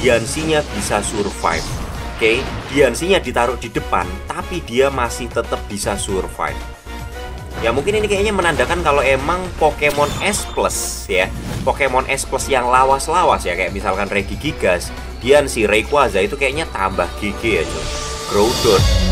Diansinya bisa survive. Oke, Diansinya ditaruh di depan, tapi dia masih tetap bisa survive. Ya mungkin ini kayaknya menandakan kalau emang Pokemon S Plus ya Pokemon S Plus yang lawas-lawas ya Kayak misalkan Regigigas Diansi, Rayquaza itu kayaknya tambah gigi ya cuy Groudon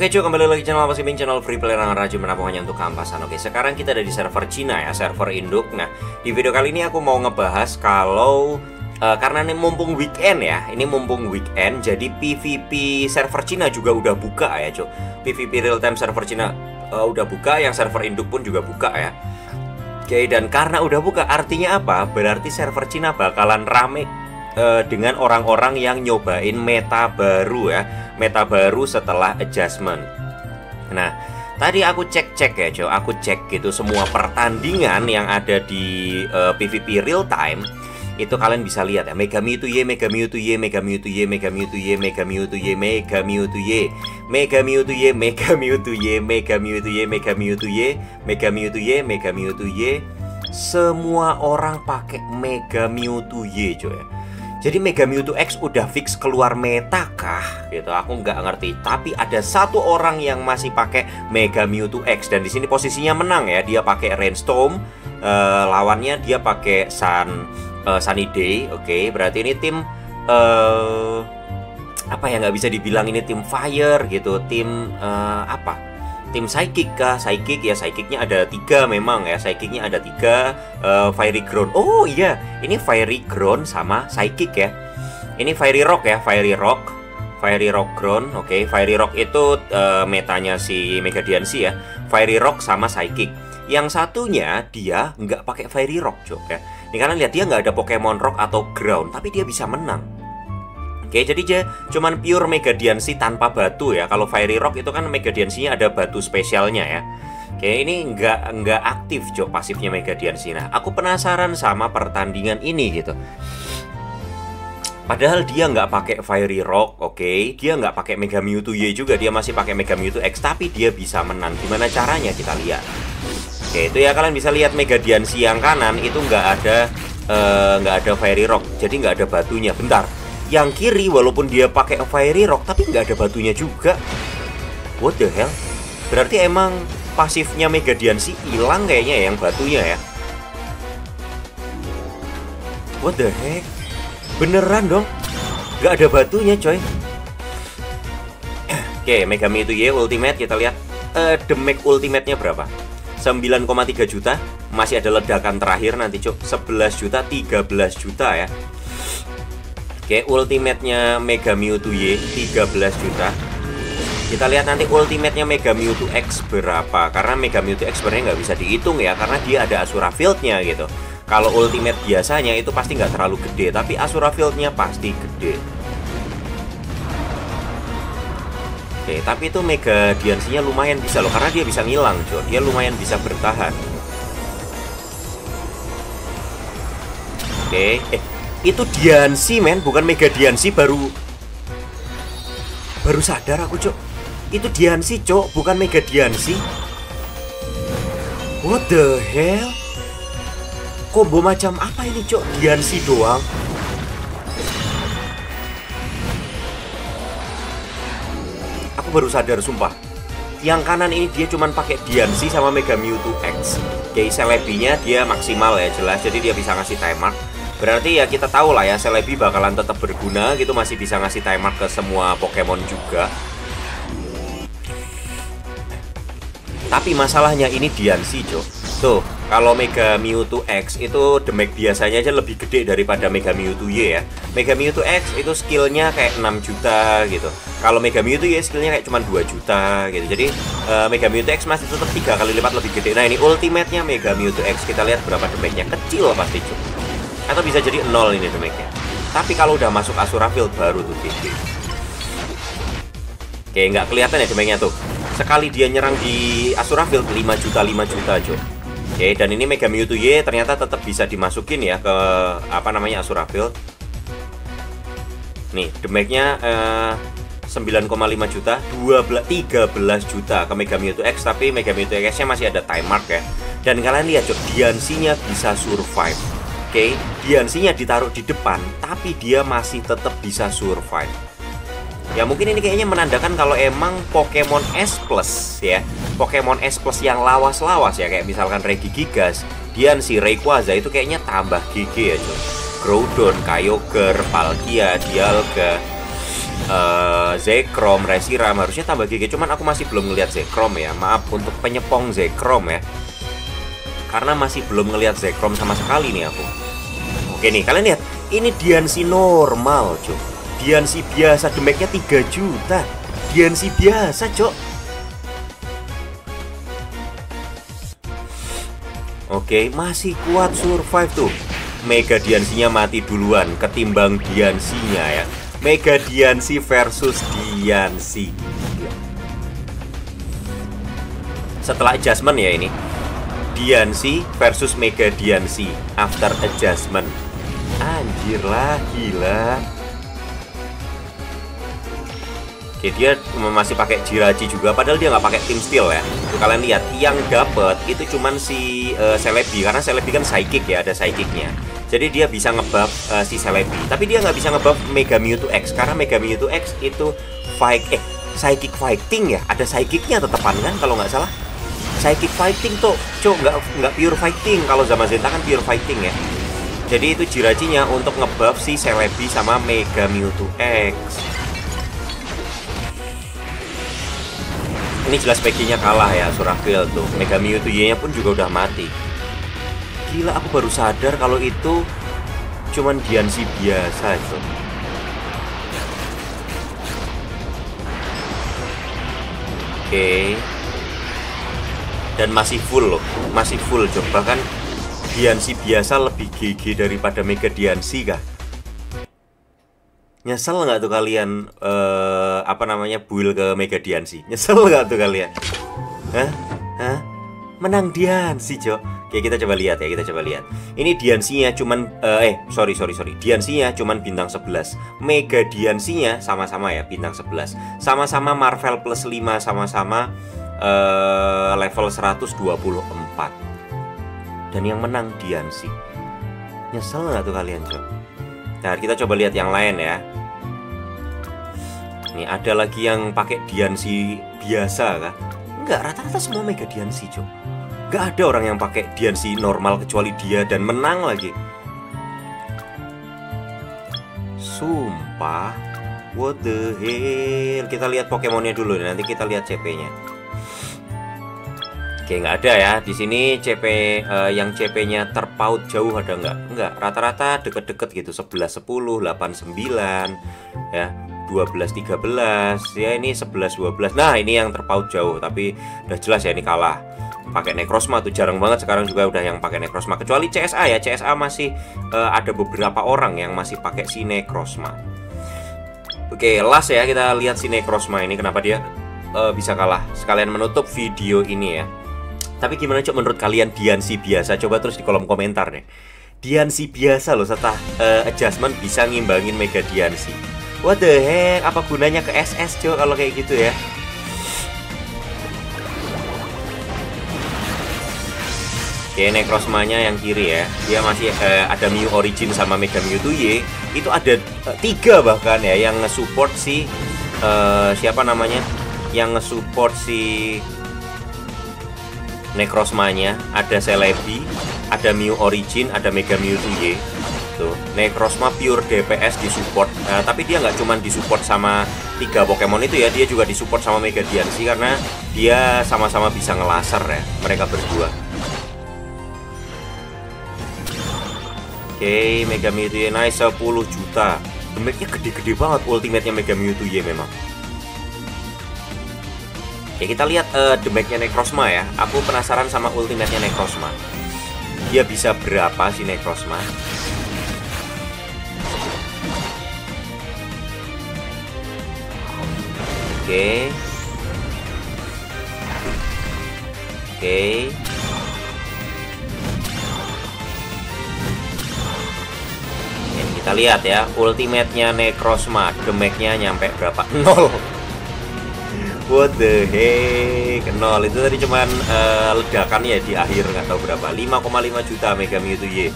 Oke cuy kembali lagi channel apa sih channel free player yang rajin menabung hanya untuk kampasan. Oke sekarang kita ada di server Cina ya server induk. Nah di video kali ini aku mau ngebahas kalau uh, karena ini mumpung weekend ya ini mumpung weekend jadi PVP server Cina juga udah buka ya cuy. PVP real time server Cina uh, udah buka yang server induk pun juga buka ya. Oke dan karena udah buka artinya apa? Berarti server Cina bakalan rame uh, dengan orang-orang yang nyobain meta baru ya meta baru setelah adjustment. Nah, tadi aku cek-cek ya, Jo. Aku cek gitu semua pertandingan yang ada di uh, eh, PVP real time itu kalian bisa lihat ya Mega Mewtwo Y, Mega Mewtwo Y, Mega Mewtwo Y, Mega Mewtwo Y, Mega Mewtwo Y, Mega Mewtwo Y, Mega Mewtwo Y, Mega Mewtwo Y, Mega Mewtwo Y, Mega Mewtwo Y, Mega Mewtwo Y, Mega Mewtwo Y, semua orang pakai Mega Mewtwo Y, coy ya. Jadi Mega Mewtwo X udah fix keluar meta kah? Gitu, aku nggak ngerti. Tapi ada satu orang yang masih pakai Mega Mewtwo X dan di sini posisinya menang ya. Dia pakai Rainstorm, uh, lawannya dia pakai Sun uh, Sunny Day. Oke, okay, berarti ini tim uh, apa ya nggak bisa dibilang ini tim Fire gitu, tim uh, apa? Tim psychic kah? Psychic ya psychicnya ada tiga memang ya. Psychicnya ada tiga uh, fiery ground. Oh iya. Ini fiery ground sama psychic ya. Ini fiery rock ya fiery rock. Fiery rock ground oke. Okay. fiery rock itu uh, metanya si Mega Diancy ya. Fiery rock sama psychic. Yang satunya dia nggak pakai fiery rock cok ya. Ini kalian lihat dia nggak ada Pokemon rock atau ground tapi dia bisa menang Oke, jadi dia cuman pure Mega Diancy tanpa batu ya. Kalau Fiery Rock itu kan Mega Diancy-nya ada batu spesialnya ya. Oke, ini nggak nggak aktif Jo pasifnya Mega Diancy. Nah, aku penasaran sama pertandingan ini gitu. Padahal dia nggak pakai Fiery Rock, oke? Okay? Dia nggak pakai Mega Mewtwo Y juga, dia masih pakai Mega Mewtwo X, tapi dia bisa menang. Gimana caranya kita lihat? Oke, itu ya kalian bisa lihat Mega Diancy yang kanan itu nggak ada eh, nggak uh, ada Fiery Rock, jadi nggak ada batunya. Bentar, yang kiri walaupun dia pakai fiery rock tapi nggak ada batunya juga. What the hell? Berarti emang pasifnya Mega Diancy hilang kayaknya ya yang batunya ya? What the heck? Beneran dong? Nggak ada batunya coy. Oke okay, Mega Mewtwo Y Ultimate kita lihat. Uh, damage ultimate-nya berapa? 9,3 juta. Masih ada ledakan terakhir nanti cok 11 juta 13 juta ya Oke, ultimate-nya Mega Mewtwo Y 13 juta. Kita lihat nanti ultimate-nya Mega Mewtwo X berapa. Karena Mega Mewtwo X sebenarnya nggak bisa dihitung ya, karena dia ada Asura Field-nya gitu. Kalau ultimate biasanya itu pasti nggak terlalu gede, tapi Asura Field-nya pasti gede. Oke, tapi itu Mega Diansinya lumayan bisa loh, karena dia bisa ngilang, cuy. Dia lumayan bisa bertahan. Oke, eh itu Diansi men bukan Mega Diansi baru baru sadar aku cok itu Diansi cok bukan Mega Diansi what the hell? Combo macam apa ini cok Diansi doang. Aku baru sadar sumpah. Yang kanan ini dia cuman pakai Diansi sama Mega Mewtwo X. Jadi selebinya dia maksimal ya jelas. Jadi dia bisa ngasih timer Berarti ya kita tahu lah ya Celebi bakalan tetap berguna gitu masih bisa ngasih timer ke semua Pokemon juga. Tapi masalahnya ini Diansi, Jo. Tuh, Kalau Mega Mewtwo X itu damage biasanya aja lebih gede daripada Mega Mewtwo Y ya. Mega Mewtwo X itu skillnya kayak 6 juta gitu. Kalau Mega Mewtwo Y skillnya kayak cuma 2 juta gitu. Jadi uh, Mega Mewtwo X masih tetap tiga kali lipat lebih gede. Nah ini ultimate-nya Mega Mewtwo X kita lihat berapa damage-nya kecil pasti cuy. Atau bisa jadi nol ini damage-nya. Tapi kalau udah masuk Asura Field baru tuh gede. Oke nggak kelihatan ya damage-nya tuh. Sekali dia nyerang di Asura Field 5 juta 5 juta cuy. Oke, dan ini Mega Mewtwo Y ternyata tetap bisa dimasukin ya ke apa namanya Asura Field. Nih, damage-nya eh, 9,5 juta, 12 13 juta ke Mega Mewtwo X tapi Mega Mewtwo X-nya masih ada time mark ya. Dan kalian lihat cok, Diancy-nya bisa survive. Oke, Diancy-nya ditaruh di depan tapi dia masih tetap bisa survive. Ya mungkin ini kayaknya menandakan kalau emang Pokemon S Plus ya. Pokemon S Plus yang lawas-lawas ya. Kayak misalkan Regigigas Dian si Rayquaza itu kayaknya tambah GG ya cuy Groudon, Kyogre, Palkia, Dialga uh, Zekrom, Reshiram harusnya tambah GG Cuman aku masih belum ngeliat Zekrom ya. Maaf untuk penyepong Zekrom ya Karena masih belum ngeliat Zekrom sama sekali nih aku. Oke nih kalian lihat. Ini Diansi normal cuy Diansi biasa damage-nya 3 juta. Diansi biasa cok Oke masih kuat survive tuh. Mega Diansinya mati duluan Ketimbang Diansinya ya. Mega Diansi versus Diansi. Setelah adjustment ya ini Diansi versus Mega Diansi After adjustment Anjir lah gila Oke, dia masih pakai Jirachi juga padahal dia nggak pakai Team Steel ya. Tuh, kalian lihat yang dapat itu cuman si uh, Celebi karena Celebi kan psychic ya, ada psychicnya. Jadi dia bisa ngebuff uh, si Celebi. Tapi dia nggak bisa ngebuff Mega Mewtwo X karena Mega Mewtwo X itu fight eh psychic fighting ya. Ada psychicnya tetepan kan kalau nggak salah. Psychic fighting tuh, cok nggak nggak pure fighting. Kalau zaman Zenta kan pure fighting ya. Jadi itu Jirachinya untuk ngebuff si Celebi sama Mega Mewtwo X. Ini jelas Peggy-nya kalah ya Surafil tuh. Mega Mewtwo Y-nya pun juga udah mati. Gila aku baru sadar kalau itu cuman Diansi biasa itu. Oke. Dan masih full loh, masih full coba kan Diansi biasa lebih GG daripada Mega Diansi kah? Nyesel nggak tuh kalian uh, apa namanya build ke Mega Diansi? Nyesel nggak tuh kalian? Hah? Hah? Menang Diansi, Jo. Oke, kita coba lihat ya, kita coba lihat. Ini Diansinya cuman uh, eh sorry sorry sorry. Diansinya cuman bintang 11. Mega Diansinya sama-sama ya bintang 11. Sama-sama Marvel plus 5 sama-sama uh, level 124. Dan yang menang Diansi. Nyesel nggak tuh kalian, Jo? Nah, kita coba lihat yang lain ya. Nih, ada lagi yang pakai Diansi biasa kah? Enggak, rata-rata semua Mega Diansi, Cok. Enggak ada orang yang pakai Diansi normal kecuali dia dan menang lagi. Sumpah. What the hell? Kita lihat Pokemonnya dulu, nanti kita lihat CP-nya. Oke, nggak ada ya. Di sini CP uh, eh, yang CP-nya terpaut jauh ada nggak? Nggak. Rata-rata deket-deket gitu. 11 10, 8 9 ya. 12 13 ya ini 11 12 nah ini yang terpaut jauh. Tapi udah jelas ya ini kalah. Pakai Necrosma tuh jarang banget. Sekarang juga udah yang pakai Necrosma kecuali CSA ya. CSA masih uh, ada beberapa orang yang masih pakai si Necrosma Oke last ya. Kita lihat si Necrosma ini. Kenapa dia uh, bisa kalah? Sekalian menutup video ini ya tapi gimana cok menurut kalian Diansi biasa? Coba terus di kolom komentar deh. Diansi biasa loh setelah uh, adjustment bisa ngimbangin Mega Diansi. What the heck? Apa gunanya ke SS cok kalau kayak gitu ya? Oke, Necrozma-nya yang kiri ya. Dia masih uh, ada Mew Origin sama Mega Mewtwo Y. Itu ada uh, tiga bahkan ya yang nge-support si uh, siapa namanya? Yang nge-support si Necrozma-nya, ada Celebi, ada Mew Origin, ada Mega Mewtwo Y. Tuh, Necrozma pure DPS disupport. Nah, tapi dia nggak cuma disupport sama tiga Pokemon itu ya, dia juga disupport sama Mega Diancie karena dia sama-sama bisa ngelaser ya, mereka berdua. Oke, Mega Mewtwo naik 10 juta. Damage-nya gede-gede banget ultimate-nya Mega Mewtwo Y memang. Oke, kita lihat uh, damage-nya Necrozma ya. Aku penasaran sama ultimate-nya Necrozma. Dia bisa berapa sih Necrozma? Oke. Oke. kita lihat ya ultimate-nya Necrozma damage-nya nyampe berapa? Nol What the heck? Nol itu tadi cuman uh, ledakan ya di akhir. Nggak tahu berapa. 5,5 juta Mega Mewtwo Y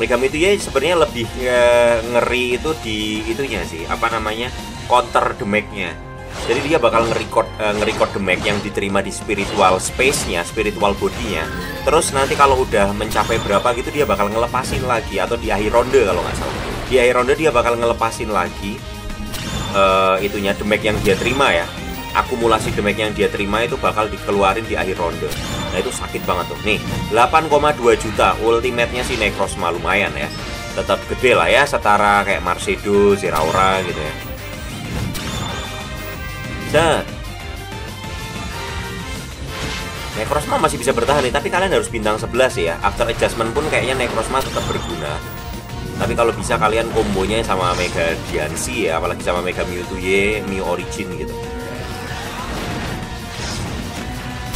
Mega Mewtwo Y sebenarnya lebih uh, ngeri itu di itunya sih. Apa namanya? Counter damage-nya. Jadi dia bakal nge-record uh, nge-record damage yang diterima di spiritual space-nya, spiritual body-nya. Terus nanti kalau udah mencapai berapa gitu dia bakal ngelepasin lagi. Atau di akhir ronde kalau nggak salah. Di akhir ronde dia bakal ngelepasin lagi uh, itunya damage yang dia terima ya. Akumulasi damage yang dia terima itu bakal dikeluarin di akhir ronde. Nah, itu sakit banget tuh. Nih, 8,2 juta ultimate-nya si Necrozma lumayan ya. Tetap gede lah ya setara kayak Marcedo, Zeraora gitu ya Set. Necrozma masih bisa bertahan nih, tapi kalian harus bintang 11 ya. After adjustment pun kayaknya Necrozma tetap berguna. Tapi kalau bisa kalian kombonya sama Mega Diancy ya, apalagi sama Mega Mewtwo Y, Mew Origin gitu.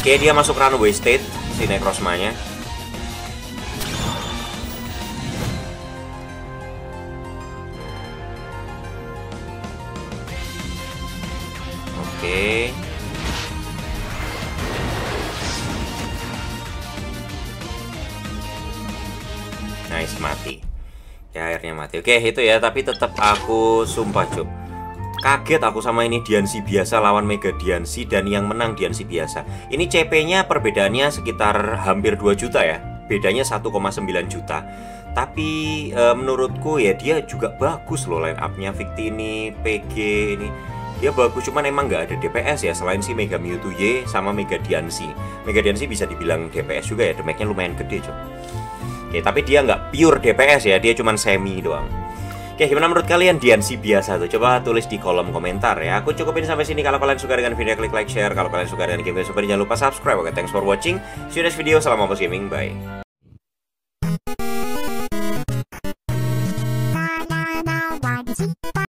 Oke, dia masuk runway state si Necrozma-nya. Oke. Ya akhirnya mati. Oke, itu ya, tapi tetap aku sumpah, Cuk. Kaget aku sama ini Diansi biasa lawan Mega Diansi dan yang menang Diansi biasa. Ini CP-nya perbedaannya sekitar hampir 2 juta ya. Bedanya 1,9 juta. Tapi e, menurutku ya dia juga bagus loh line up-nya Victini, PG ini dia bagus cuman emang nggak ada DPS ya selain si Mega Mewtwo Y sama Mega Diancy Mega Diancy bisa dibilang DPS juga ya damage-nya lumayan gede cuy Oke tapi dia nggak pure DPS ya dia cuman semi doang. Oke gimana menurut kalian? Diancy biasa tuh coba tulis di kolom komentar ya. Aku cukupin sampai sini. Kalau kalian suka dengan video klik like share. Kalau kalian suka dengan game super jangan lupa subscribe. Oke thanks for watching. See you next video. Salam gaming. Bye